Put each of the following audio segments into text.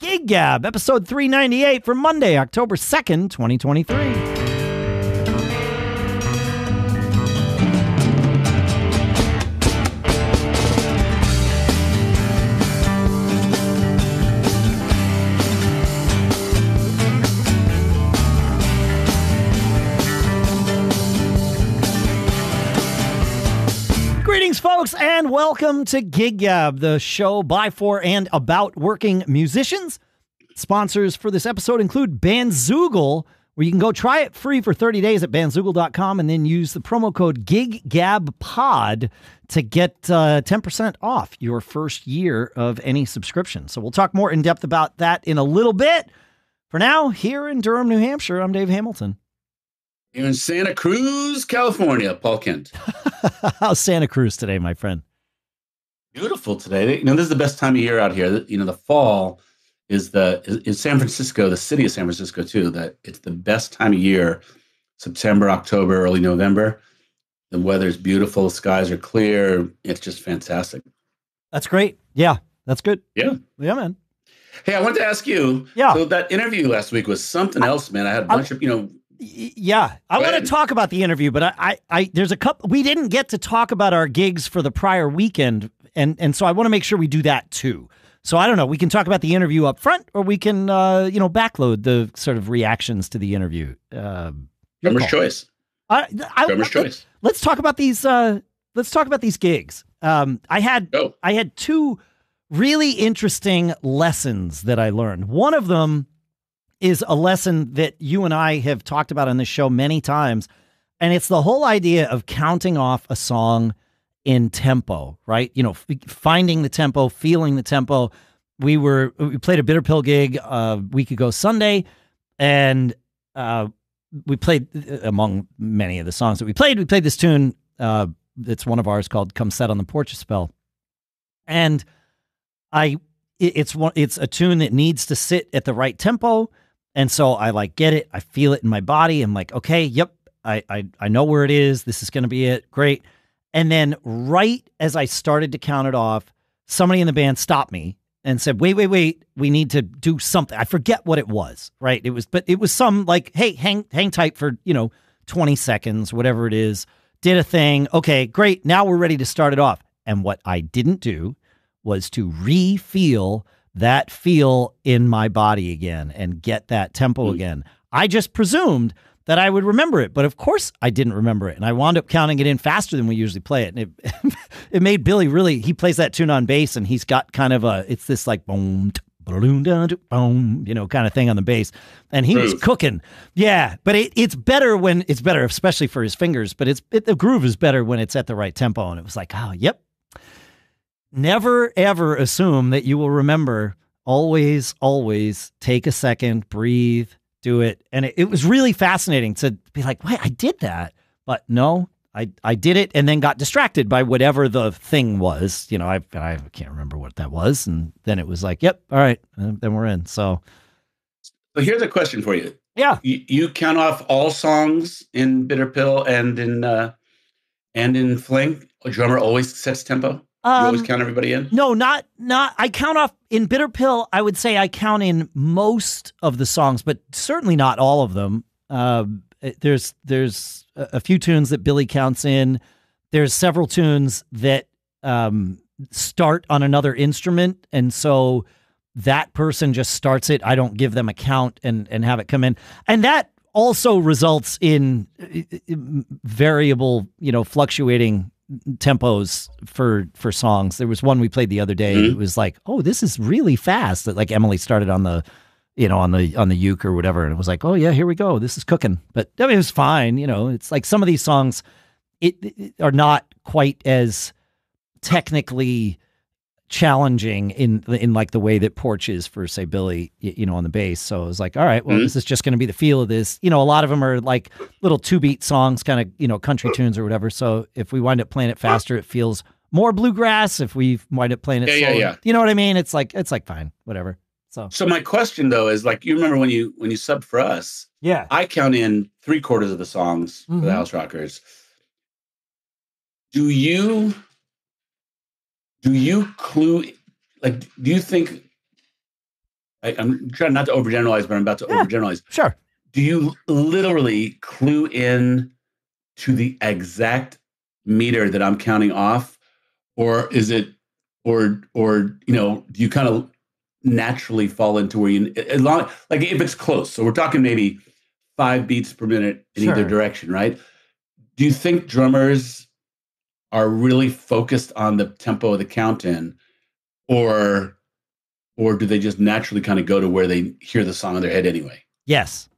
Gig Gab, episode 398 for Monday, October 2nd, 2023. And welcome to Gig Gab, the show by, for, and about working musicians. Sponsors for this episode include Bandzoogle, where you can go try it free for 30 days at bandzoogle.com and then use the promo code GigGabPod to get uh, 10% off your first year of any subscription. So we'll talk more in depth about that in a little bit. For now, here in Durham, New Hampshire, I'm Dave Hamilton. You're in Santa Cruz, California, Paul Kent. How's Santa Cruz today, my friend? Beautiful today. You know, this is the best time of year out here. You know, the fall is the is, is San Francisco, the city of San Francisco too. That it's the best time of year. September, October, early November. The weather's beautiful. Skies are clear. It's just fantastic. That's great. Yeah, that's good. Yeah. Yeah, man. Hey, I wanted to ask you. Yeah. So that interview last week was something else, man. I had a bunch of, you know, Yeah, I want to talk about the interview, but I, I, I, there's a couple. We didn't get to talk about our gigs for the prior weekend, and and so I want to make sure we do that too. So I don't know. We can talk about the interview up front, or we can, uh, you know, backload the sort of reactions to the interview. Uh, drummer's choice. I, I, Drummer's choice. Let's talk about these. Uh, let's talk about these gigs. Um, I had Go. I had two really interesting lessons that I learned. One of them is a lesson that you and I have talked about on this show many times, and it's the whole idea of counting off a song in tempo, right? You know, f- finding the tempo, feeling the tempo. We were we played a bitter pill gig a week ago Sunday, and uh, we played uh, among many of the songs that we played. We played this tune. Uh, one of ours called "Come Set on the Porch a Spell," and I it- it's one it's a tune that needs to sit at the right tempo, and so I like get it. I feel it in my body. I'm like, okay, yep, I I, I know where it is. This is going to be it. Great. And then right as I started to count it off, somebody in the band stopped me and said, "Wait, wait, wait. We need to do something." I forget what it was. Right? It was, but it was some like, "Hey, hang hang tight for you know 20 seconds, whatever it is." Did a thing. Okay, great. Now we're ready to start it off. And what I didn't do was to re-feel that feel in my body again and get that tempo Mm. again. I just presumed that I would remember it, but of course I didn't remember it, and I wound up counting it in faster than we usually play it. And it it made Billy really. He plays that tune on bass, and he's got kind of a it's this like boom. t- ba-doom, da, da, boom, you know, kind of thing on the bass, and he was cooking. Yeah, but it, it's better when it's better, especially for his fingers. But it's it, the groove is better when it's at the right tempo, and it was like, oh, yep, never ever assume that you will remember. Always, always take a second, breathe, do it. And it, it was really fascinating to be like, wait, I did that. But no, I, I did it and then got distracted by whatever the thing was. You know, I, I can't remember what that was. And then it was like, yep, all right, then we're in. So, So here's a question for you. yeah. You, you count off all songs in Bitter Pill and in uh, and in Fling. A drummer always sets tempo. You always Um, count everybody in. No, not not. I count off in Bitter Pill. I would say I count in most of the songs, but certainly not all of them. Um, it- there's there's a, few tunes that Billy counts in. There's several tunes that um, start on another instrument, and so that person just starts it. I don't give them a count and and have it come in, and that also results in uh, uh, variable, you know, fluctuating tempos for for songs. There was one we played the other day. Mhm. It was like, oh, this is really fast. That like Emily started on the, you know, on the on the uke or whatever, and it was like, oh yeah, here we go. This is cooking. But I mean, it was fine. You know, it's like some of these songs, it, it are not quite as technically challenging in in like the way that Porch is for say Billy, you know, on the bass. So it was like, all right, well, Mhm. this is just going to be the feel of this. You know, a lot of them are like little two beat songs, kind of you know country tunes or whatever. So if we wind up playing it faster, it feels more bluegrass. If we wind up playing it, Yeah, yeah, slower, yeah. you know what I mean? It's like it's like fine, whatever. So So my question though is like you remember when you when you sub for us, yeah, I count in three quarters of the songs for Mhm. the House Rockers. Do you do you clue like do you think I, am trying not to overgeneralize, but I'm about to yeah, overgeneralize. Sure. Do you literally clue in to the exact meter that I'm counting off, or is it, or or you know, do you kind of naturally fall into where you as long like if it's close? So we're talking maybe five beats per minute in sure. either direction, right? Do you think drummers are really focused on the tempo of the count in, or or do they just naturally kind of go to where they hear the song in their head anyway? Yes.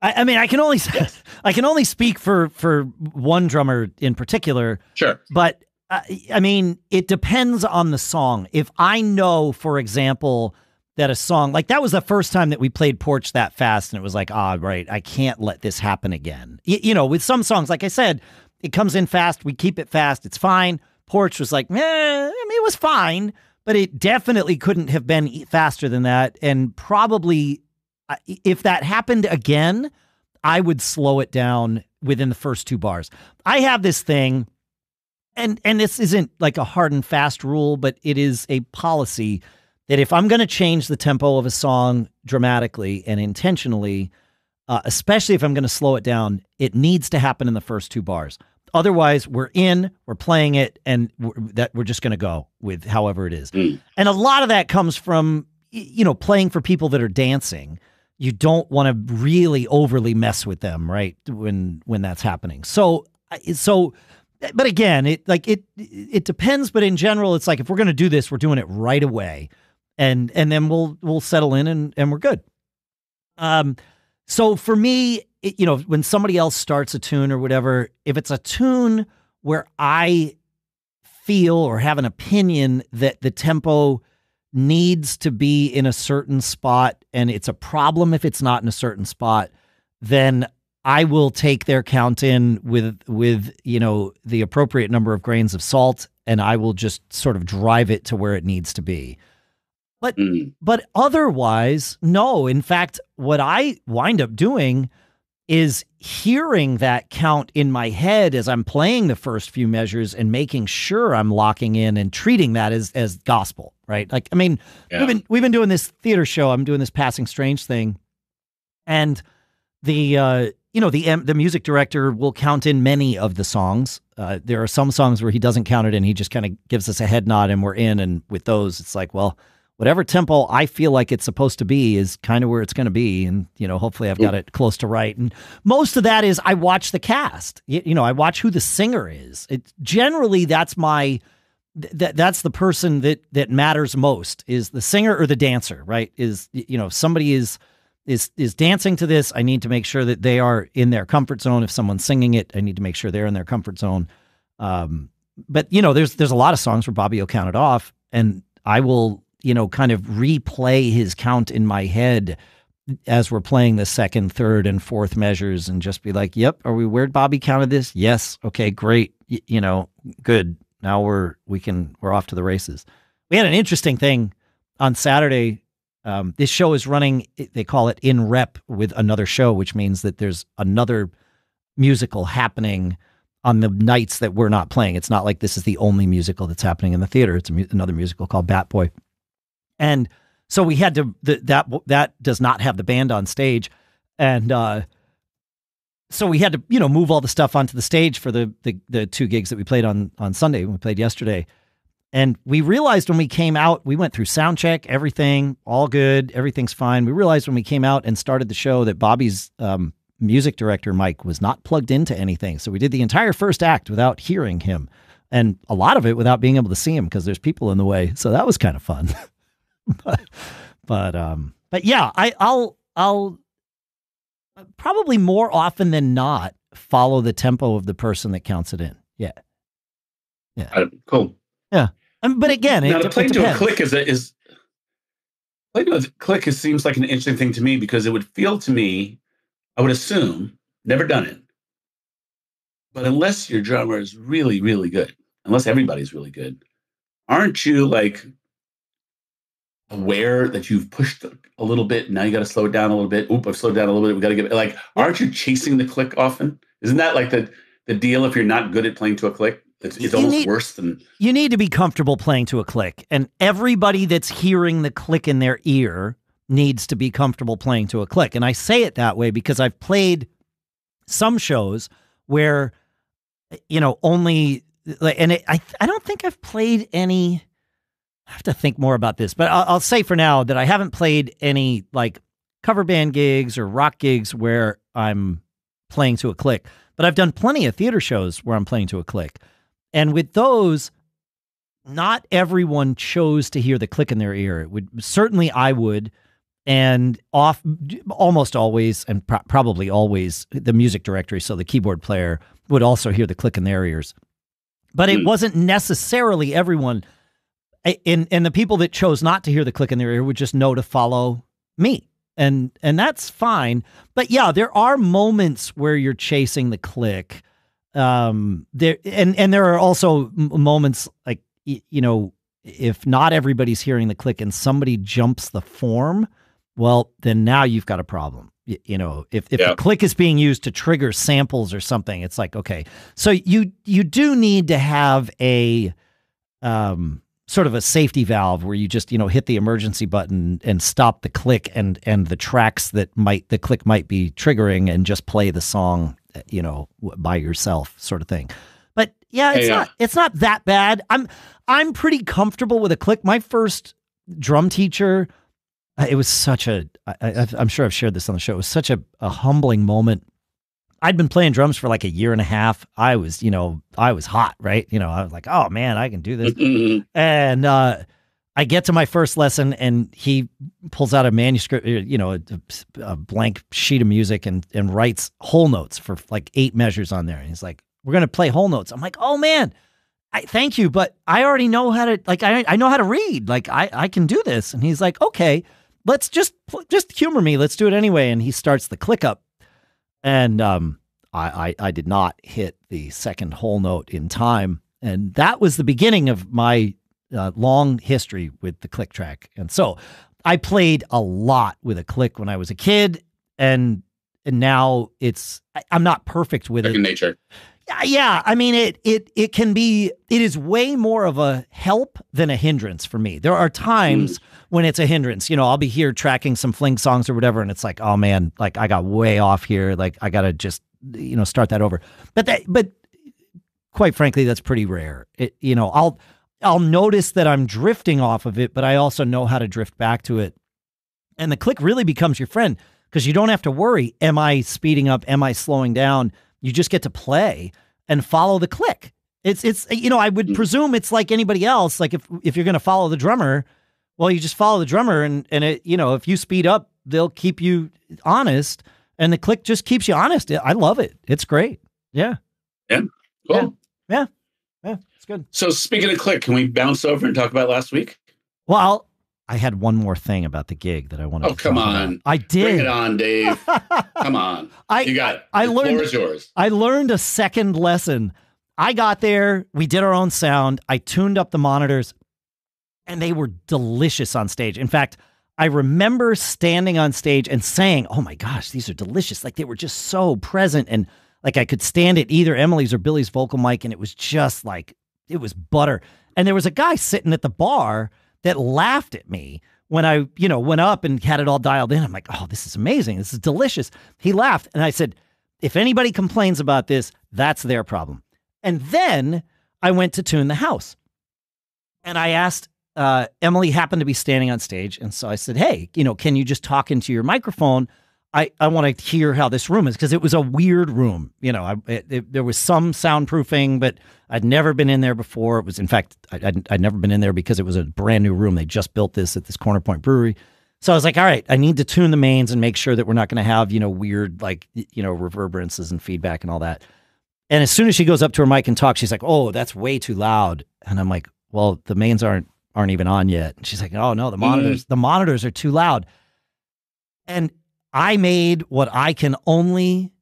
I, I mean, I can only yes. I can only speak for for one drummer in particular. Sure. But uh, I mean, it depends on the song. If I know, for example, that a song like that was the first time that we played Porch that fast, and it was like, ah, right, I can't let this happen again. You know, with some songs, like I said, it comes in fast, we keep it fast, it's fine. Porch was like, eh, I mean, it was fine, but it definitely couldn't have been faster than that. And probably if that happened again, I would slow it down within the first two bars. I have this thing, and and this isn't like a hard and fast rule, but it is a policy that if I'm going to change the tempo of a song dramatically and intentionally, uh, especially if I'm going to slow it down, it needs to happen in the first two bars. Otherwise, we're in, we're playing it, and we're, that we're just going to go with however it is. Mm. And a lot of that comes from you know playing for people that are dancing. You don't want to really overly mess with them, right? When when that's happening. So so, but again, it like it it depends. But in general, it's like if we're going to do this, we're doing it right away, and and then we'll we'll settle in and and we're good. Um, so for me, it, you know, when somebody else starts a tune or whatever, if it's a tune where I feel or have an opinion that the tempo needs to be in a certain spot and it's a problem if it's not in a certain spot, then I will take their count in with with you know the appropriate number of grains of salt and I will just sort of drive it to where it needs to be. But mm. but otherwise, no. In fact, what I wind up doing is hearing that count in my head as I'm playing the first few measures and making sure I'm locking in and treating that as as gospel, right? Like I mean, yeah. we've been we've been doing this theater show. I'm doing this passing strange thing, and the uh, you know the the music director will count in many of the songs. Uh, there are some songs where he doesn't count it in. He just kind of gives us a head nod and we're in. And with those, it's like, well, whatever tempo I feel like it's supposed to be is kind of where it's going to be. And, you know, hopefully I've got it close to right. And most of that is I watch the cast. You, you know, I watch who the singer is. It generally that's my that that's the person that that matters most is the singer or the dancer, right? Is you know, somebody is is is dancing to this, I need to make sure that they are in their comfort zone. If someone's singing it, I need to make sure they're in their comfort zone. Um, but you know, there's there's a lot of songs where Bobby will count it off, and I will you know, kind of replay his count in my head as we're playing the second, third, and fourth measures and just be like, yep, are we where Bobby counted this? Yes. Okay, great. Y- you know, good. Now we're, we can, we're off to the races. We had an interesting thing on Saturday. Um, this show is running, they call it in rep with another show, which means that there's another musical happening on the nights that we're not playing. It's not like this is the only musical that's happening in the theater. It's mu- another musical called Bat Boy. And so we had to that that does not have the band on stage, and uh, so we had to you know move all the stuff onto the stage for the the, the two gigs that we played on on Sunday. We played yesterday, and we realized when we came out, we went through sound check, everything, all good, everything's fine. We realized when we came out and started the show that Bobby's um, music director Mike was not plugged into anything, so we did the entire first act without hearing him, and a lot of it without being able to see him because there's people in the way. So that was kind of fun. but but um but yeah, I I'll I'll probably more often than not follow the tempo of the person that counts it in. Yeah. Yeah. Cool. Yeah. Um, but again, now it, to play to a click is a, is playing to a click is, seems like an interesting thing to me because it would feel to me, I would assume, never done it, but unless your drummer is really really good, unless everybody's really good, aren't you like aware that you've pushed a little bit. Now you got to slow it down a little bit. Oop, I've slowed down a little bit. We got to get like, aren't you chasing the click often? Isn't that like the the deal if you're not good at playing to a click? It's, it's almost need, worse than you need to be comfortable playing to a click. And everybody that's hearing the click in their ear needs to be comfortable playing to a click. And I say it that way because I've played some shows where, you know, only, and it, I, I don't think I've played any. I have to think more about this, but I'll, I'll say for now that I haven't played any like cover band gigs or rock gigs where I'm playing to a click. But I've done plenty of theater shows where I'm playing to a click. And with those, not everyone chose to hear the click in their ear. It would certainly I would, and off almost always, and pro- probably always, the music directory, so the keyboard player would also hear the click in their ears. But it mm. wasn't necessarily everyone. And and the people that chose not to hear the click in their ear would just know to follow me and and that's fine. But yeah, there are moments where you're chasing the click. Um, there and and there are also moments like you know if not everybody's hearing the click and somebody jumps the form, well then now you've got a problem. You, you know, if if yeah. the click is being used to trigger samples or something, it's like okay, so you you do need to have a um sort of a safety valve where you just you know hit the emergency button and stop the click and and the tracks that might the click might be triggering and just play the song you know by yourself sort of thing. But yeah it's not it's not that bad. I'm i'm pretty comfortable with a click. My first drum teacher uh, it was such a I, i'm sure i've shared this on the show it was such a, a humbling moment I'd been playing drums for like a year and a half. I was, you know, I was hot, right? You know, I was like, oh man, I can do this. and uh, I get to my first lesson and he pulls out a manuscript, uh, you know, a, a, blank sheet of music and, and writes whole notes for like eight measures on there. And he's like, we're going to play whole notes. I'm like, oh man, I thank you, but I already know how to, like, I, I know how to read. Like, I, I can do this. And he's like, okay, let's just, just humor me. Let's do it anyway. And he starts the click up and um, I, I, I did not hit the second whole note in time, and that was the beginning of my uh, long history with the click track. And so I played a lot with a click when I was a kid, and and now it's I, am not perfect with Second it. nature. Yeah, I mean it it it can be it is way more of a help than a hindrance for me. There are times mm when it's a hindrance. You know, I'll be here tracking some fling songs or whatever, and it's like, oh man, like I got way off here. Like I gotta just you know start that over. But that, but quite frankly, that's pretty rare. It, you know, I'll I'll notice that I'm drifting off of it, but I also know how to drift back to it. And the click really becomes your friend because you don't have to worry. Am I speeding up? Am I slowing down? You just get to play and follow the click. It's it's you know I would mm. presume it's like anybody else. Like if if you're going to follow the drummer, well, you just follow the drummer, and and it you know if you speed up, they'll keep you honest, and the click just keeps you honest. I love it. It's great. Yeah. Yeah. Cool. Yeah. Yeah. yeah it's good. So speaking of click, can we bounce over and talk about last week? Well, I had one more thing about the gig that I wanted. Oh, come on! About. I did. Bring it on, Dave. come on. I you got. I, I learned. Floor is yours. I learned a second lesson. I got there. We did our own sound. I tuned up the monitors and they were delicious on stage. In fact, I remember standing on stage and saying, "Oh my gosh, these are delicious!" Like they were just so present, and like I could stand at either Emily's or Billy's vocal mic, and it was just like it was butter. And there was a guy sitting at the bar that laughed at me when I, you know, went up and had it all dialed in. I'm like, "Oh, this is amazing! This is delicious." He laughed, and I said, "If anybody complains about this, that's their problem." And then I went to tune the house, and I asked uh, Emily happened to be standing on stage. And so I said, Hey, you know, can you just talk into your microphone? I, I want to hear how this room is because it was a weird room. You know, I, it, it, there was some soundproofing, but I'd never been in there before. It was, in fact, I, I'd, I'd never been in there because it was a brand new room. They just built this at this Corner Point Brewery. So I was like, all right, I need to tune the mains and make sure that we're not going to have, you know, weird, like, you know, reverberances and feedback and all that. And as soon as she goes up to her mic and talks, she's like, oh, that's way too loud. And I'm like, well, the mains aren't aren't even on yet. And she's like, oh no, the monitors, mm. the monitors are too loud. And I made what I can only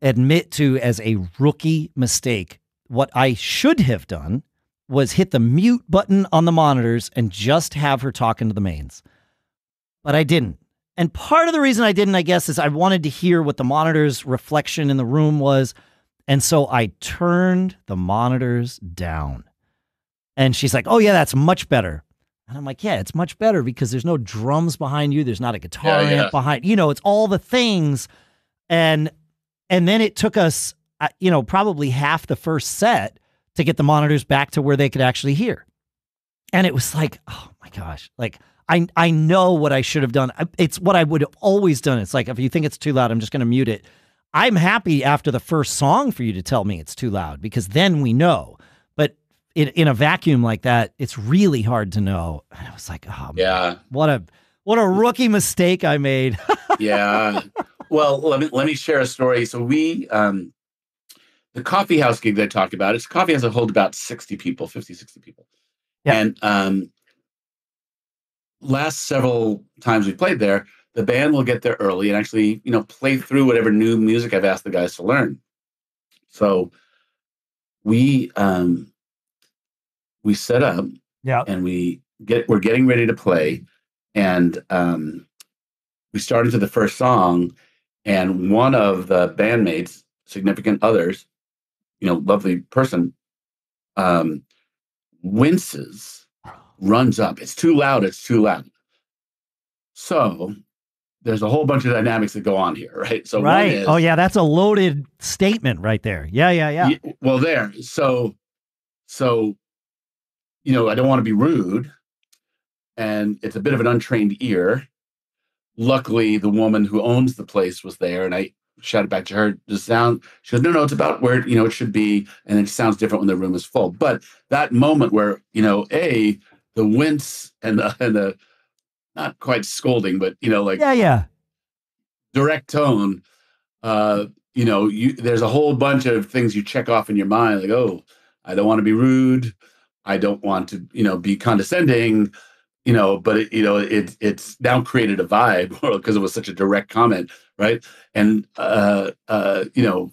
admit to as a rookie mistake. What I should have done was hit the mute button on the monitors and just have her talking to the mains. But I didn't. And part of the reason I didn't, I guess, is I wanted to hear what the monitor's reflection in the room was. And so I turned the monitors down. And she's like, "Oh yeah, that's much better." And I'm like, yeah, it's much better because there's no drums behind you. There's not a guitar Yeah, amp yeah. behind. You know, it's all the things. And and then it took us, uh, you know, probably half the first set to get the monitors back to where they could actually hear. And it was like, oh my gosh, like I I know what I should have done. It's what I would have always done. It's like if you think it's too loud, I'm just going to mute it. I'm happy after the first song for you to tell me it's too loud because then we know. In, in a vacuum like that, it's really hard to know. And I was like, oh, man, Yeah. what a what a rookie mistake I made. yeah. Well, let me let me share a story. So we um the coffee house gig that I talked about, it's coffee house that hold about 60 people, 50, 60 people. Yeah. And um last several times we played there, the band will get there early and actually, you know, play through whatever new music I've asked the guys to learn. So we um we set up yeah. and we get we're getting ready to play and um we start into the first song and one of the bandmates significant others you know lovely person um winces runs up it's too loud it's too loud so there's a whole bunch of dynamics that go on here right so right. is- oh yeah, that's a loaded statement right there. Yeah, yeah, yeah. Ye- well, there. So, so, you know, I don't want to be rude, and it's a bit of an untrained ear. Luckily, the woman who owns the place was there, and I shouted back to her. The sound. She goes, "No, no, it's about where you know it should be, and it sounds different when the room is full." But that moment where you know, a the wince and the and the not quite scolding, but you know, like Yeah, yeah. direct tone uh you know you there's a whole bunch of things you check off in your mind like oh i don't want to be rude i don't want to you know be condescending you know but it, you know it it's now created a vibe because it was such a direct comment right? And uh uh you know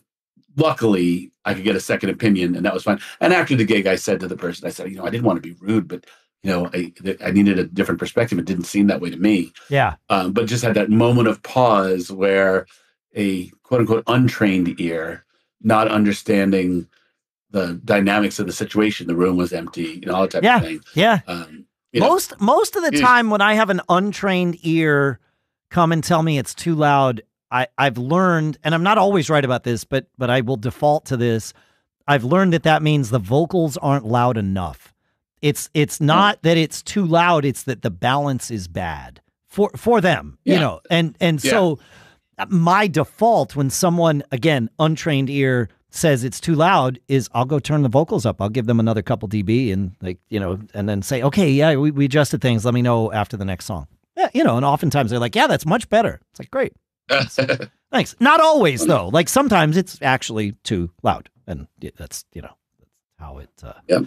luckily i could get a second opinion and that was fine. And after the gig i said to the person i said you know i didn't want to be rude but you know i i needed a different perspective. It didn't seem that way to me. Yeah. um, but just had that moment of pause where a quote unquote untrained ear, not understanding the dynamics of the situation, the room was empty, you know, all that type Yeah. of thing. Yeah. Um, you know, most most of the Yeah. time when I have an untrained ear come and tell me it's too loud, I I've learned, and I'm not always right about this, but but I will default to this. I've learned that that means the vocals aren't loud enough. It's it's not that it's too loud; it's that the balance is bad for for them. You know, and and so uh, my default when someone again untrained ear says it's too loud is I'll go turn the vocals up. I'll give them another couple dB and like you know, and then say, okay, yeah, we, we adjusted things. Let me know after the next song. Yeah, you know, and oftentimes they're like, yeah, that's much better. It's like great, thanks. Not always though. Like sometimes it's actually too loud, and that's you know, that's how it. Uh, Yep.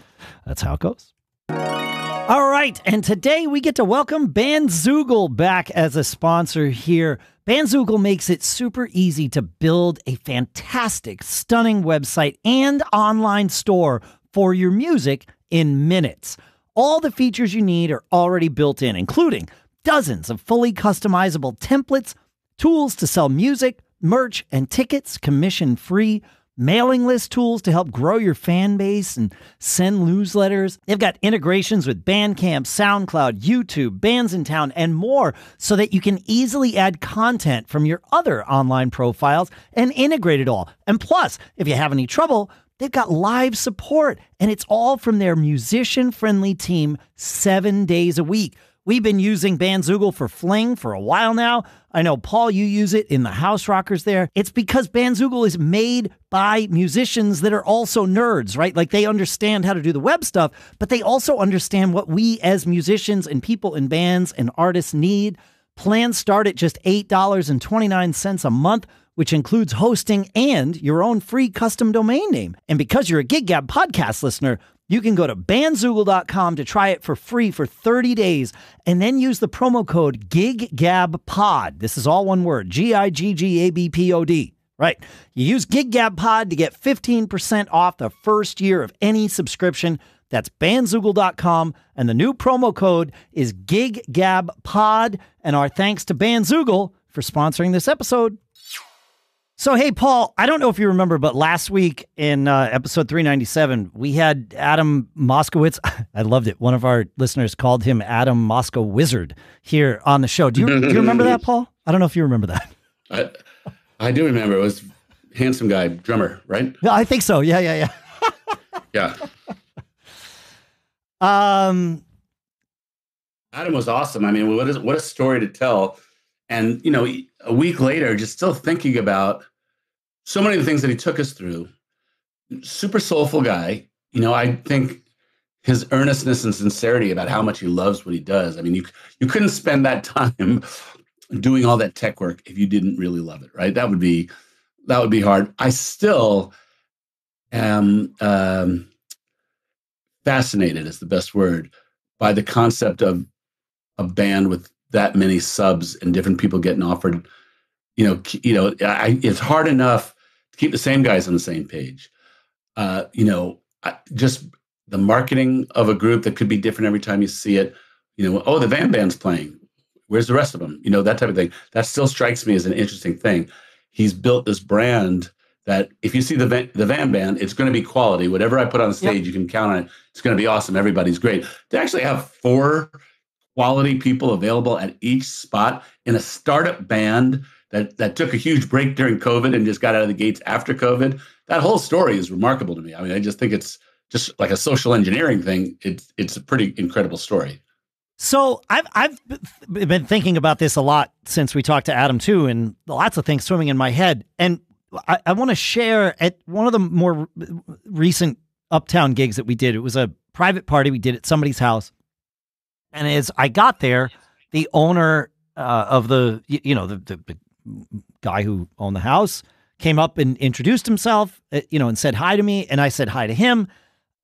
That's how it goes. All right, and today we get to welcome Bandzoogle back as a sponsor here. Bandzoogle makes it super easy to build a fantastic, stunning website and online store for your music in minutes. All the features you need are already built in, including dozens of fully customizable templates, tools to sell music, merch, and tickets commission free mailing list tools to help grow your fan base and send newsletters. They've got integrations with Bandcamp, SoundCloud, YouTube, Bandsintown, and more so that you can easily add content from your other online profiles and integrate it all. And plus, if you have any trouble, They've got live support, and it's all from their musician friendly team seven days a week. We've been using Bandzoogle for Fling for a while now. I know, Paul, you use it in the House Rockers there. It's because Bandzoogle is made by musicians that are also nerds, right? Like they understand how to do the web stuff, but they also understand what we as musicians and people in bands and artists need. Plans start at just $8.29 a month, which includes hosting and your own free custom domain name. And because you're a GigGab podcast listener, you can go to bandzoogle.com to try it for free for 30 days and then use the promo code GigGabPod. This is all one word G I G G A B P O D. Right. You use GigGabPod to get 15% off the first year of any subscription. That's bandzoogle.com. And the new promo code is GigGabPod. And our thanks to Bandzoogle for sponsoring this episode. So, hey, Paul, I don't know if you remember, but last week in uh, episode 397, we had Adam Moskowitz. I loved it. One of our listeners called him Adam Moscow Wizard here on the show. Do you, do you remember that, Paul? I don't know if you remember that. I, I do remember. It was handsome guy, drummer, right? Yeah, I think so. Yeah, yeah, Yeah. yeah. um, Adam was awesome. I mean, what is what a story to tell. And you know, a week later, just still thinking about so many of the things that he took us through. Super soulful guy. You know, I think his earnestness and sincerity about how much he loves what he does. I mean, you you couldn't spend that time doing all that tech work if you didn't really love it, right? That would be that would be hard. I still am um, fascinated is the best word by the concept of a band with that many subs and different people getting offered. You know, you know, I, it's hard enough to keep the same guys on the same page. Uh, you know, I, just the marketing of a group that could be different every time you see it. You know, oh, the VAM Band's playing. Where's the rest of them? You know, that type of thing. That still strikes me as an interesting thing. He's built this brand that if you see the van, the VAM band, it's going to be quality. Whatever I put on stage, yep. you can count on it. It's going to be awesome. Everybody's great. They actually have four quality people available at each spot in a startup band that that took a huge break during COVID and just got out of the gates after COVID. That whole story is remarkable to me. I mean, I just think it's just like a social engineering thing. It's it's a pretty incredible story. So I've I've been thinking about this a lot since we talked to Adam too, and lots of things swimming in my head. And I, I want to share at one of the more recent Uptown gigs that we did. It was a private party we did at somebody's house, and as I got there, the owner uh, of the you know the, the, the guy who owned the house came up and introduced himself, uh, you know, and said hi to me, and I said hi to him,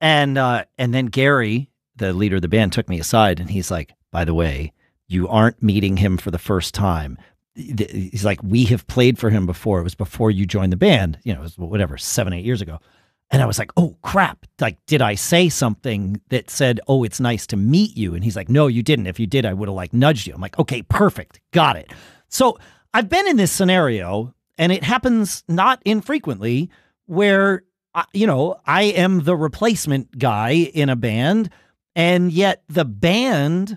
and uh, and then Gary, the leader of the band, took me aside, and he's like, "By the way, you aren't meeting him for the first time." He's like, "We have played for him before. It was before you joined the band. You know, it was whatever seven, eight years ago." And I was like, oh crap. Like, did I say something that said, oh, it's nice to meet you? And he's like, no, you didn't. If you did, I would have like nudged you. I'm like, okay, perfect. Got it. So I've been in this scenario and it happens not infrequently where, you know, I am the replacement guy in a band and yet the band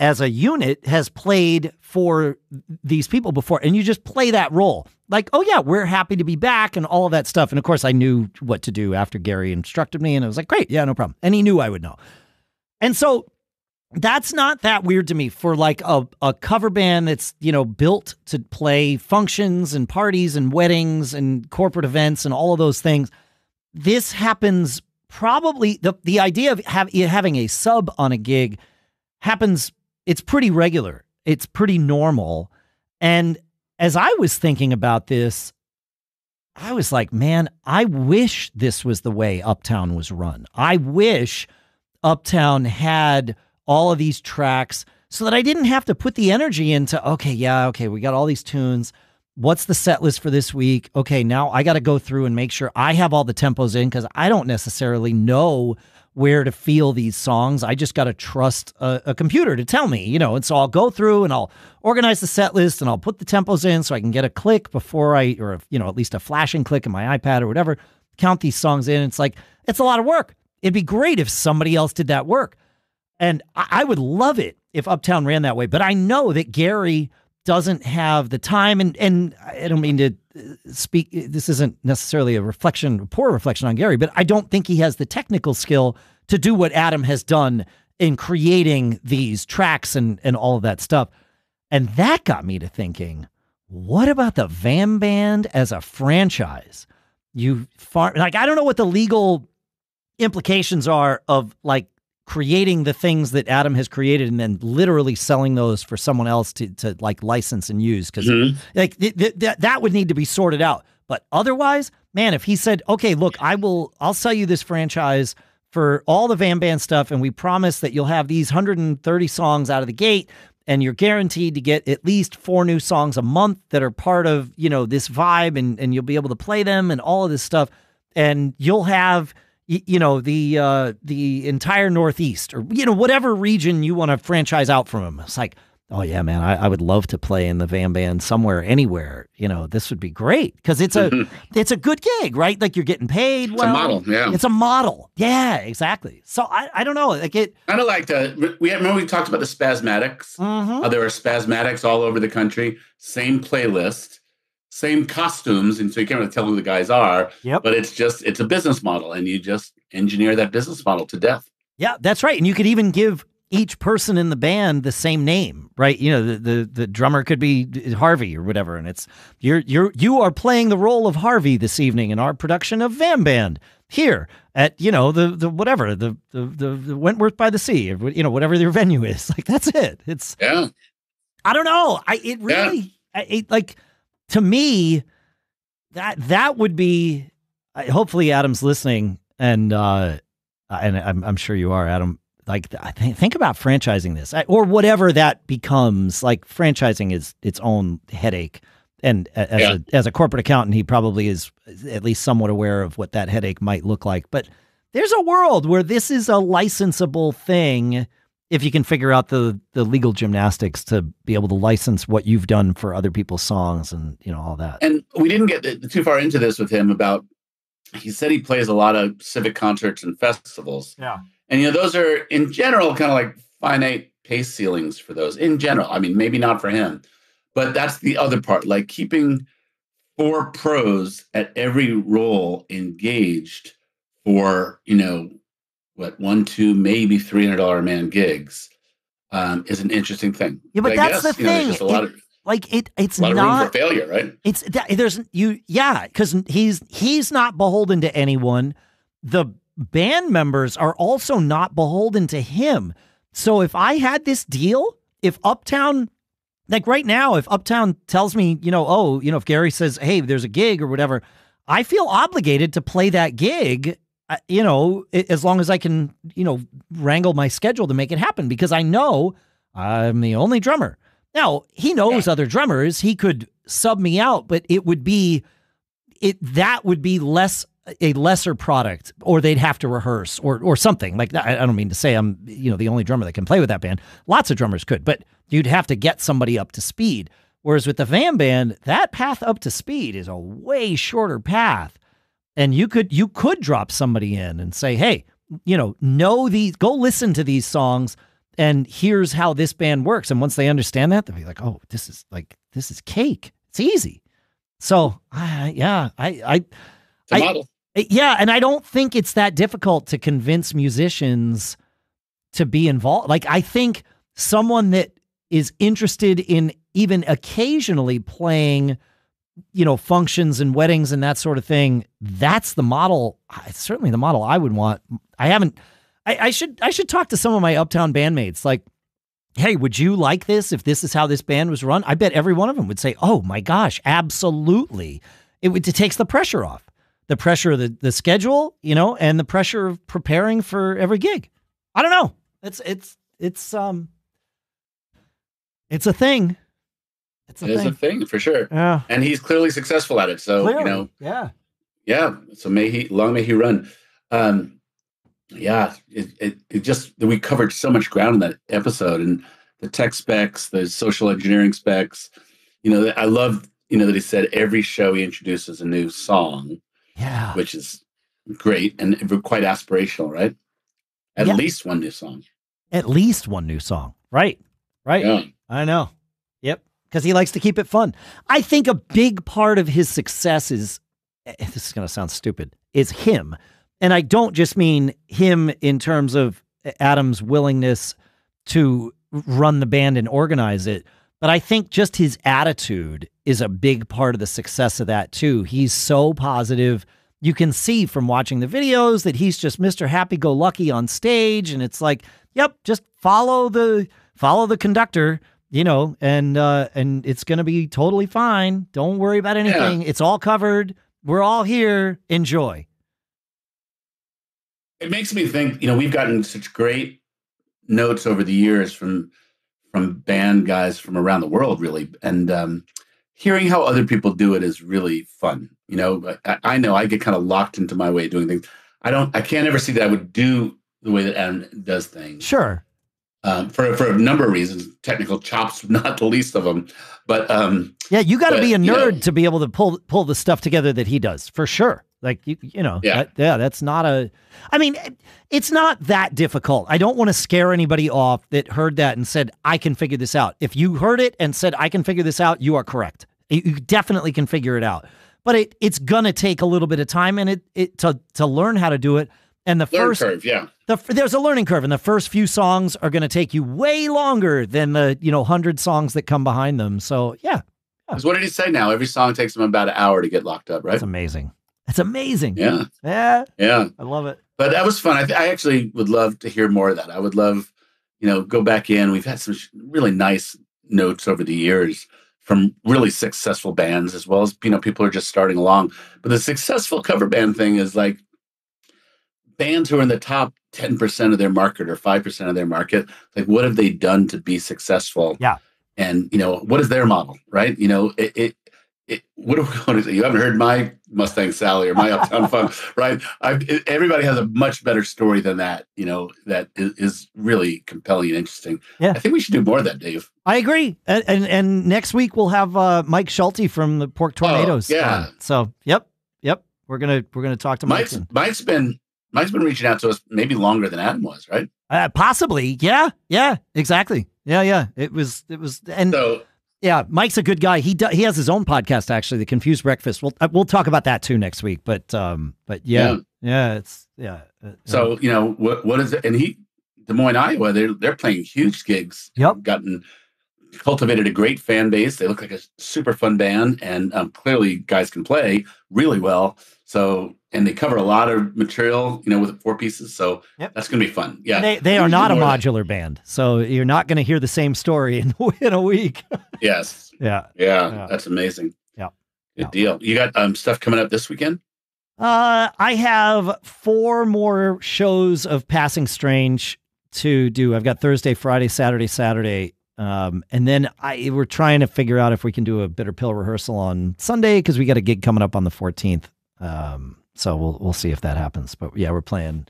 as a unit has played for these people before and you just play that role. Like oh yeah we're happy to be back and all of that stuff. And of course i knew what to do after gary instructed me and i was like great yeah no problem. And he knew i would know. And so that's not that weird to me for like a, a cover band that's you know built to play functions and parties and weddings and corporate events and all of those things this happens probably the, the idea of have, having a sub on a gig happens, it's pretty regular, it's pretty normal. And as I was thinking about this, I was like, man, I wish this was the way Uptown was run. I wish Uptown had all of these tracks so that I didn't have to put the energy into, okay, yeah, okay, we got all these tunes. What's the set list for this week? Okay, now I got to go through and make sure I have all the tempos in because I don't necessarily know where to feel these songs. I just got to trust a, a, computer to tell me, you know. And so I'll go through and I'll organize the set list and I'll put the tempos in so I can get a click before I, or you know, at least a flashing click in my iPad or whatever. Count these songs in. It's like it's a lot of work. It'd be great if somebody else did that work, and I, I would love it if Uptown ran that way. But I know that Gary doesn't have the time and and I don't mean to uh, speak this isn't necessarily a reflection a poor reflection on Gary but I don't think he has the technical skill to do what Adam has done in creating these tracks and and all of that stuff and that got me to thinking what about the VAM Band as a franchise you far like I don't know what the legal implications are of like creating the things that Adam has created and then literally selling those for someone else to, to like license and use because mm-hmm. like th- th- th- that would need to be sorted out. But otherwise, man, if he said, "Okay, look, I will, I'll sell you this franchise for all the VAM Band stuff, and we promise that you'll have these 130 songs out of the gate." And you're guaranteed to get at least four new songs a month that are part of, you know, this vibe and, and you'll be able to play them and all of this stuff. And you'll have you know the uh, the entire Northeast or you know whatever region you want to franchise out from him. It's like Oh yeah, man! I, I, would love to play in the VAM Band somewhere, anywhere. You know, this would be great because it's a mm-hmm. it's a good gig, right? Like you're getting paid. Well. It's a model, yeah. It's a model, yeah, exactly. So I, I don't know, like it. Kind of like the we remember we talked about the Spazmatics. Mm-hmm. there are Spazmatics all over the country. Same playlist, same costumes, and so you can't really tell who the guys are. Yep. But it's just it's a business model, and you just engineer that business model to death. Yeah, that's right. And you could even give each person in the band the same name, right? You know, the, the the drummer could be Harvey or whatever, and it's you're you're you are playing the role of Harvey this evening in our production of VAM Band here at you know the the whatever the the the, Wentworth by the Sea or you know whatever their venue is. Like that's it. It's yeah. I don't know. I it really yeah. it like to me that that would be. Hopefully, Adam's listening, and uh, and I'm I'm sure you are, Adam like th- think about franchising this or whatever that becomes like franchising is its own headache and as yeah. a as a corporate accountant he probably is at least somewhat aware of what that headache might look like but there's a world where this is a licensable thing if you can figure out the the legal gymnastics to be able to license what you've done for other people's songs and you know all that and we didn't get too far into this with him about he said he plays a lot of civic concerts and festivals yeah and you know, those are in general kind of like finite pace ceilings for those. In general, I mean, maybe not for him, but that's the other part. Like keeping four pros at every role engaged for you know what one, two, maybe three hundred dollar man gigs um, is an interesting thing. Yeah, but, but that's guess, the thing. Know, a lot it, of like it, it's a lot not of room for failure, right? It's there's you, yeah, because he's he's not beholden to anyone. The band members are also not beholden to him. So if I had this deal, if Uptown, like right now, if Uptown tells me, you know, oh, you know, if Gary says, hey, there's a gig or whatever, I feel obligated to play that gig, you know, as long as I can, you know, wrangle my schedule to make it happen because I know I'm the only drummer. Now, he knows yeah. other drummers. He could sub me out, but it would be it that would be less a lesser product or they'd have to rehearse or or something like that. I don't mean to say I'm you know the only drummer that can play with that band. Lots of drummers could, but you'd have to get somebody up to speed. Whereas with the VAM Band, that path up to speed is a way shorter path. And you could you could drop somebody in and say, "Hey, you know, know these go listen to these songs and here's how this band works." And once they understand that, they'll be like, "Oh, this is like this is cake. It's easy." So, uh, yeah, I I I, model. Yeah, and I don't think it's that difficult to convince musicians to be involved. Like I think someone that is interested in even occasionally playing you know functions and weddings and that sort of thing that's the model certainly the model i would want i haven't I, I, should i should talk to some of my uptown bandmates like hey would you like this if this is how this band was run i bet every one of them would say oh my gosh absolutely it, it takes the pressure off the pressure of the, the schedule, you know, and the pressure of preparing for every gig. I don't know. It's it's it's um it's a thing. It's a, it thing. a thing for sure. Yeah. And he's clearly successful at it. So clearly, you know, yeah. Yeah. So may he long may he run. Um yeah, it, it, it just we covered so much ground in that episode and the tech specs, the social engineering specs. You know, I love, you know, that he said every show he introduces a new song yeah. Which is great and quite aspirational, right? At yeah. least one new song. At least one new song. Right. Right. Yeah. I know. Because he likes to keep it fun. I think a big part of his success is eh, this is going to sound stupid, is him. And I don't just mean him in terms of Adam's willingness to run the band and organize it, but I think just his attitude is a big part of the success of that too. He's so positive. You can see from watching the videos that he's just Mr. Happy Go Lucky on stage and it's like, yep, just follow the follow the conductor, you know, and uh and it's going to be totally fine. Don't worry about anything. Yeah. It's all covered. We're all here. Enjoy. It makes me think, you know, we've gotten such great notes over the years from from band guys from around the world, really. And um, hearing how other people do it is really fun. You know, I, I, know I get kind of locked into my way of doing things. I don't, I can't ever see that I would do the way that Adam does things. Sure. Um, for for a number of reasons. Technical chops, not the least of them. But um, yeah, you got to be a nerd you know, to be able to pull pull the stuff together that he does for sure. Like you, you know, Yeah. that- yeah, that's not a. I mean, it's not that difficult. I don't want to scare anybody off that heard that and said I can figure this out. If you heard it and said I can figure this out, you are correct. You definitely can figure it out. But it it's gonna take a little bit of time and it it to to learn how to do it. And the learn first curve, yeah. The there's a learning curve, and the first few songs are going to take you way longer than the you know hundred songs that come behind them. So yeah, 'Cause what did he say? Now every song takes him about an hour to get locked up, right? it's amazing. It's amazing. Yeah, yeah, yeah. I love it. But that was fun. I, th- I actually would love to hear more of that. I would love, you know, go back in. We've had some sh- really nice notes over the years from really successful bands, as well as you know people are just starting along. But the successful cover band thing is like bands who are in the top ten percent of their market or five percent of their market. Like, what have they done to be successful? Yeah. And you know, what is their model? Right? You know, it. it it, what are we going to say? You haven't heard my Mustang Sally or my Uptown Funk, right? I, it- everybody has a much better story than that, you know, that is, is really compelling and interesting. Yeah. I think we should do more of that, Dave. I agree. And and, and next week we'll have uh, Mike Schulte from the Pork Tornadoes. Oh, yeah. on. So yep, yep. We're gonna we're gonna talk to Mike. Mike's. Mike's been Mike's been reaching out to us maybe longer than Adam was, right? Uh, possibly. Yeah. Yeah. Exactly. Yeah. Yeah. It was. It was. And So Yeah, Mike's a good guy. He do, he has his own podcast actually, the Confused Breakfast. We'll uh, we'll talk about that too next week. But um, but yeah, yeah, it's yeah. uh, so you know what what is it? And he Des Moines, Iowa, they're they're playing huge gigs. Yep. Gotten cultivated a great fan base. They look like a super fun band, and um, clearly guys can play really well. So and they cover a lot of material, you know, with four pieces. So Yep. that's gonna be fun. Yeah, they they are not a more of that. modular band, so you're not going to hear the same story in in a week. Yes. yeah. Yeah, Yeah. that's amazing. Yeah. Good Yeah. deal. You got um, stuff coming up this weekend? Uh, I have four more shows of Passing Strange to do. I've got Thursday, Friday, Saturday, Saturday. Um, and then I we're trying to figure out if we can do a bitter pill rehearsal on Sunday because we got a gig coming up on the 14th. Um, so we'll we'll see if that happens. But yeah, we're playing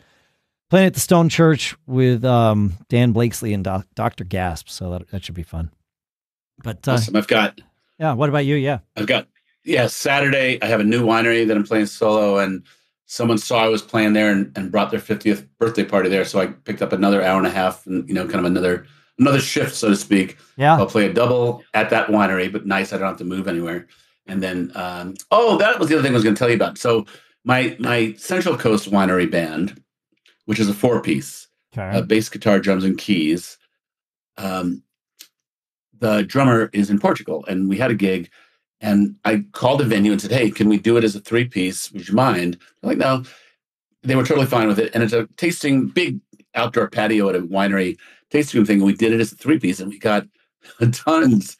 playing at the Stone Church with um Dan Blakeslee and Doc, Dr. Gasp. So that that should be fun. But uh, Awesome. I've got yeah, what about you? Yeah. I've got yeah, Saturday I have a new winery that I'm playing solo and someone saw I was playing there and, and brought their 50th birthday party there. So I picked up another hour and a half and you know, kind of another another shift, so to speak. Yeah. I'll play a double at that winery, but nice. I don't have to move anywhere. And then, um, oh, that was the other thing I was going to tell you about. So my my Central Coast Winery band, which is a four piece, Okay. uh, bass guitar, drums, and keys. Um, the drummer is in Portugal, and we had a gig. And I called the venue and said, "Hey, can we do it as a three piece? Would you mind?" They're like, "No." They were totally fine with it, and it's a tasting big outdoor patio at a winery tasting room thing. And we did it as a three piece, and we got tons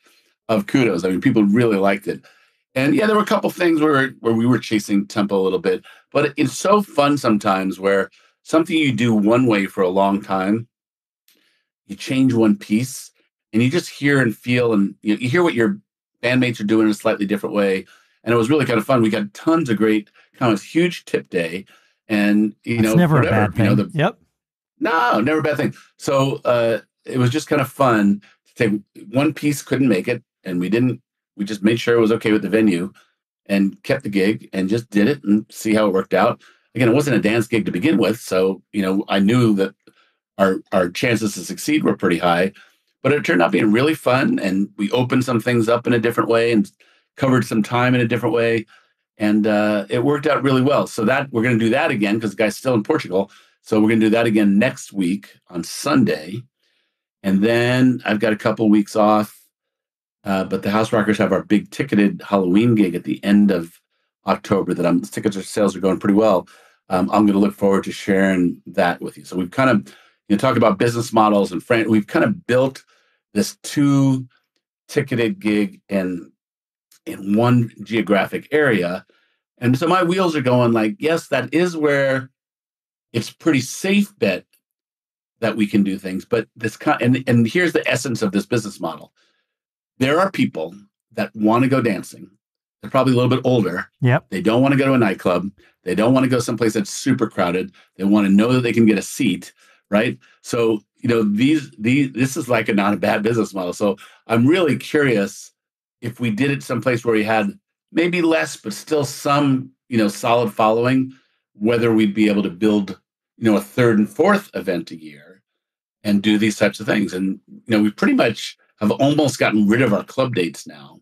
of kudos. I mean, people really liked it. And yeah, there were a couple things where where we were chasing tempo a little bit, but it's so fun sometimes where something you do one way for a long time, you change one piece, and you just hear and feel, and you, you hear what your bandmates are doing in a slightly different way. And it was really kind of fun. We got tons of great kind of huge tip day, and you It's know, never whatever, a bad thing. You know, the, yep. no, never a bad thing. So uh, it was just kind of fun to take one piece couldn't make it, and we didn't. We just made sure it was okay with the venue, and kept the gig, and just did it and see how it worked out. Again, it wasn't a dance gig to begin with, so you know I knew that our our chances to succeed were pretty high. But it turned out being really fun, and we opened some things up in a different way and covered some time in a different way, and uh, it worked out really well. So that we're going to do that again because the guy's still in Portugal. So we're going to do that again next week on Sunday. And then I've got a couple weeks off. Uh, but the House Rockers have our big ticketed Halloween gig at the end of October that I'm the tickets or sales are going pretty well. Um, I'm going to look forward to sharing that with you. So we've kind of you know talked about business models and we've kind of built this two ticketed gig in in one geographic area. And so my wheels are going like, yes, that is where it's pretty safe bet that we can do things. But this kind and, and here's the essence of this business model. There are people that want to go dancing. They're probably a little bit older. Yep. They don't want to go to a nightclub. They don't want to go someplace that's super crowded. They want to know that they can get a seat, right? So you know these these this is like a not a bad business model. So I'm really curious if we did it someplace where we had maybe less, but still some you know solid following, whether we'd be able to build you know a third and fourth event a year and do these types of things. And you know we pretty much have almost gotten rid of our club dates now.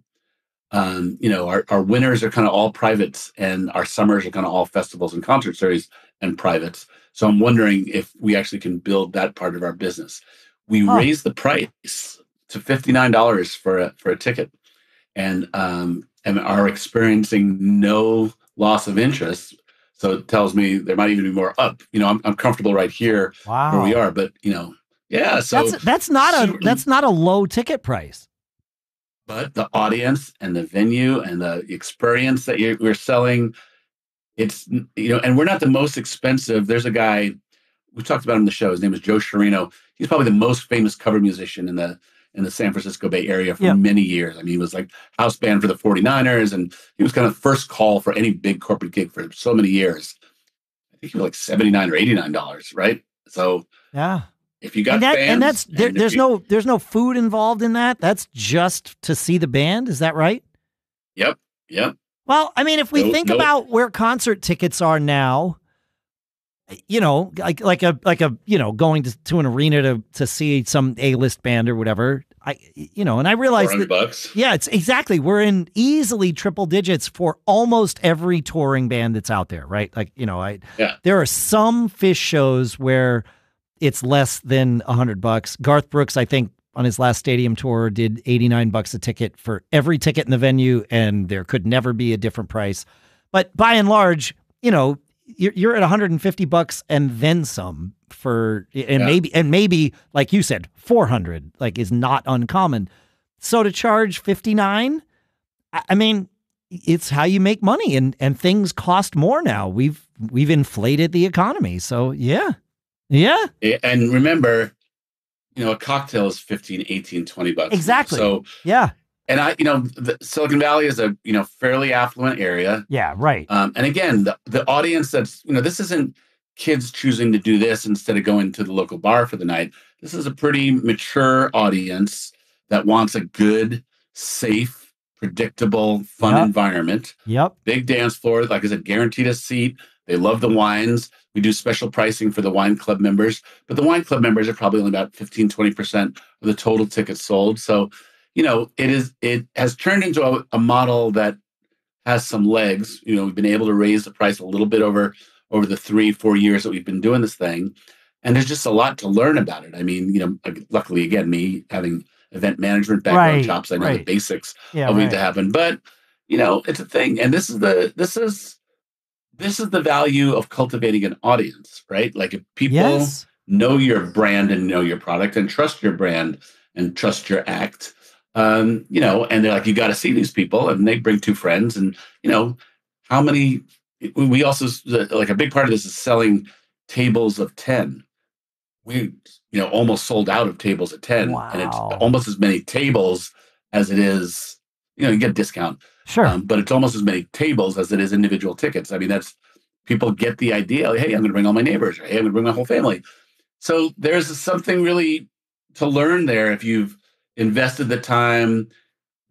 Um, you know, our, our winters are kind of all privates and our summers are kind of all festivals and concert series and privates. So I'm wondering if we actually can build that part of our business. We huh. raised the price to $59 for a, for a ticket and, um, and are experiencing no loss of interest. So it tells me there might even be more up. You know, I'm, I'm comfortable right here wow. where we are, but you know, yeah. So that's, that's not a that's not a low ticket price. But the audience and the venue and the experience that you're, we're selling, it's you know, and we're not the most expensive. There's a guy we talked about him in the show. His name is Joe Sciarrino. He's probably the most famous cover musician in the in the San Francisco Bay Area for many years. I mean, he was like house band for the 49ers, and he was kind of first call for any big corporate gig for so many years. I think he was like 79 or 89 dollars, right? So yeah, if you got and, that, fans, and that's there, and there's you, no there's no food involved in that. That's just to see the band. Is that right? Yep. Yep. Well, I mean, if we think about where concert tickets are now, you know, like like a like a you know going to, to an arena to to see some A list band or whatever. I you know, and I realize that bucks. yeah, it's exactly we're in easily triple digits for almost every touring band that's out there, right? Like you know, I yeah. there are some Phish shows where it's less than a hundred bucks. Garth Brooks, I think, on his last stadium tour, did eighty nine bucks a ticket for every ticket in the venue, and there could never be a different price. But by and large, you know, you're, you're at 150 bucks and then some for and yeah. maybe and maybe like you said 400 like is not uncommon so to charge 59 i mean it's how you make money and and things cost more now we've we've inflated the economy so yeah yeah. And remember, you know, a cocktail is 15, 18, 20 bucks. Exactly. So, yeah. And I, you know, the Silicon Valley is a, you know, fairly affluent area. Yeah, right. Um, and again, the, the audience that's, you know, this isn't kids choosing to do this instead of going to the local bar for the night. This is a pretty mature audience that wants a good, safe, predictable, fun yep. environment. Yep. Big dance floor, like I said, guaranteed a seat. They love the wines. We do special pricing for the wine club members, but the wine club members are probably only about 15, 20% of the total tickets sold. So, you know, it is it has turned into a, a model that has some legs. You know, we've been able to raise the price a little bit over over the three, four years that we've been doing this thing. And there's just a lot to learn about it. I mean, you know, luckily again, me having event management background right, chops, I know right. the basics yeah, of what right. need to happen. But you know, it's a thing. And this is the this is this is the value of cultivating an audience, right? Like if people yes. know your brand and know your product and trust your brand and trust your act, um, you know, and they're like, you got to see these people, and they bring two friends, and you know, how many? We also like a big part of this is selling tables of ten. We, you know, almost sold out of tables at ten, wow. and it's almost as many tables as it is. You know, you get a discount Sure. Um, but it's almost as many tables as it is individual tickets. I mean, that's people get the idea. Hey, I'm going to bring all my neighbors. Or, hey, I'm going to bring my whole family. So there's something really to learn there if you've invested the time.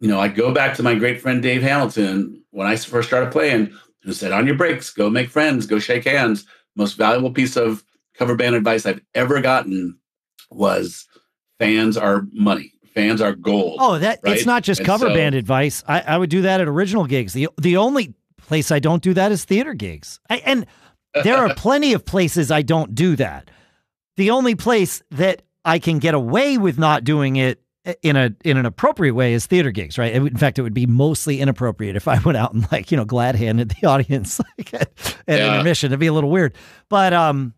You know, I go back to my great friend Dave Hamilton when I first started playing, who said, "On your breaks, go make friends, go shake hands." Most valuable piece of cover band advice I've ever gotten was fans are money fans are gold. Oh, that right? it's not just and cover so, band advice. I, I would do that at original gigs. The the only place I don't do that is theater gigs. I, and there are plenty of places I don't do that. The only place that I can get away with not doing it in a in an appropriate way is theater gigs, right? In fact, it would be mostly inappropriate if I went out and like you know glad handed the audience like at, at yeah. intermission. It'd be a little weird, but um,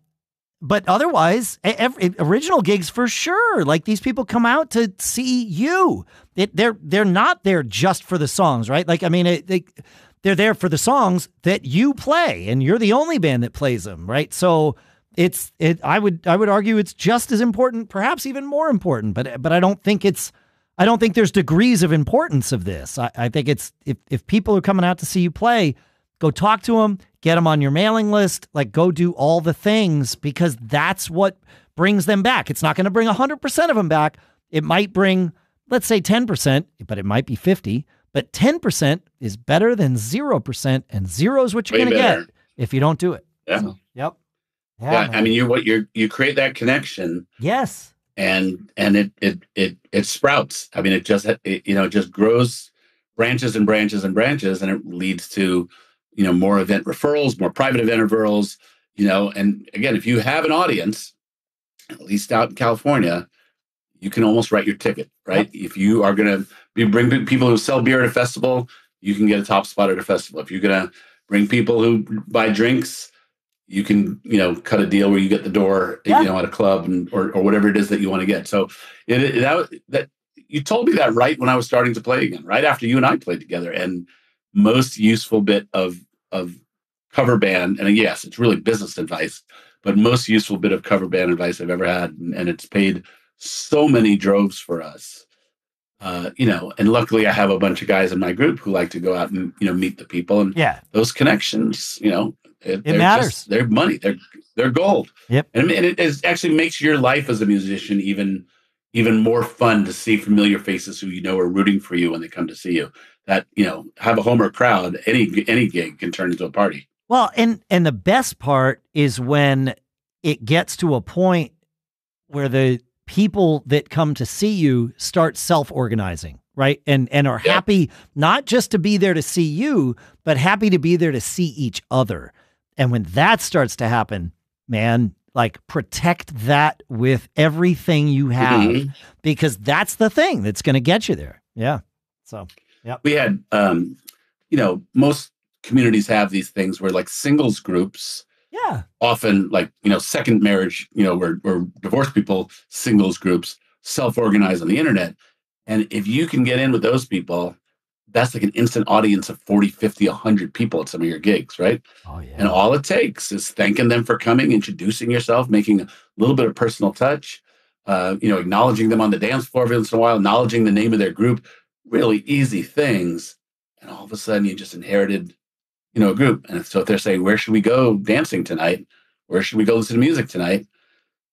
but otherwise, every, original gigs for sure. Like these people come out to see you. It, they're they're not there just for the songs, right? Like I mean, it, they they're there for the songs that you play, and you're the only band that plays them, right? So it's it. I would I would argue it's just as important, perhaps even more important. But but I don't think it's. I don't think there's degrees of importance of this. I, I think it's if if people are coming out to see you play, go talk to them, get them on your mailing list, like go do all the things because that's what brings them back. It's not going to bring 100% of them back. It might bring, let's say 10%, but it might be 50. But 10% is better than 0%, and zero is what you're going to get if you don't do it. Yeah. So, yep. Yeah, I mean, you what you you create that connection, yes. and and it it it it sprouts. I mean, it just it, you know it just grows branches and branches and branches, and it leads to you know more event referrals, more private event referrals. You know, and again, if you have an audience, at least out in California, you can almost write your ticket, right? If you are going to be bring people who sell beer at a festival, you can get a top spot at a festival. If you're going to bring people who buy drinks, you can you know cut a deal where you get the door Yeah. you know at a club and or, or whatever it is that you want to get. So it, it that that you told me that right when I was starting to play again, right after you and I played together, and most useful bit of of cover band and yes it's really business advice but most useful bit of cover band advice i've ever had and, and it's paid so many droves for us uh, you know and luckily i have a bunch of guys in my group who like to go out and you know meet the people and Yeah. those connections you know it, they're matters. just- they're money they're they're gold Yep. and, and it is, actually makes your life as a musician even even more fun to see familiar faces who you know are rooting for you when they come to see you that you know have a homer crowd any any gig can turn into a party Well, and and the best part is when it gets to a point where the people that come to see you start self-organizing, right? And and are Yeah. happy not just to be there to see you, but happy to be there to see each other. And when that starts to happen, man, like protect that with everything you have Mhm. because that's the thing that's going to get you there. Yeah. So, we had um you know most communities have these things where like singles groups yeah. often like you know second marriage you know where, where divorced people singles groups self-organize on the internet and if you can get in with those people that's like an instant audience of 40 50 100 people at some of your gigs right Oh yeah. and all it takes is thanking them for coming introducing yourself making a little bit of personal touch uh, you know acknowledging them on the dance floor every once in a while acknowledging the name of their group really easy things and all of a sudden you just inherited you know a group and so if they're saying where should we go dancing tonight where should we go listen to music tonight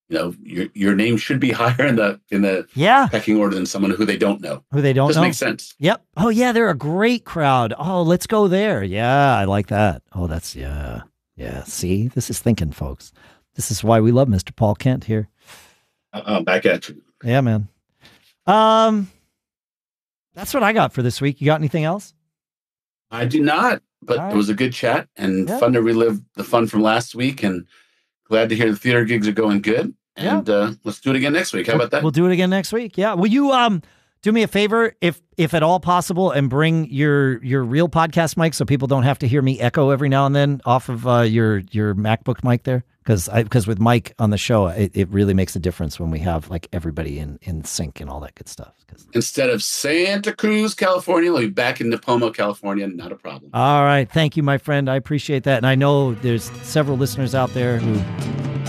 you know your your name should be higher in the in the yeah. pecking order than someone who they don't know Who they don't doesn't know. make sense Yep. Oh yeah, they're a great crowd. Oh, let's go there. Yeah, I like that. Oh, that's yeah. Yeah. See, this is thinking, folks. This is why we love Mr. Paul Kent here. uh, back at you Yeah, man. Um that's what I got for this week. You got anything else? I do not, but right. it was a good chat and Yeah. fun to relive the fun from last week. And glad to hear the theater gigs are going good. Yeah. And uh, let's do it again next week. How about that? We'll do it again next week. Yeah. Will you um do me a favor if if at all possible and bring your your real podcast mic so people don't have to hear me echo every now and then off of uh, your your MacBook mic there because I because with Mike on the show it, it really makes a difference when we have like everybody in in sync and all that good stuff. Instead of Santa Cruz, California, we'll be back in Nipomo, California. Not a problem. All right, thank you, my friend. I appreciate that, and I know there's several listeners out there who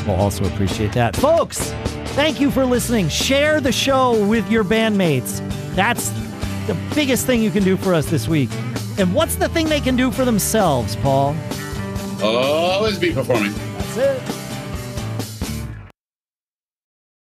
will also appreciate that, folks. Thank you for listening. Share the show with your bandmates. That's the biggest thing you can do for us this week. And what's the thing they can do for themselves, Paul? Always be performing. That's it.